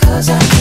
Cause I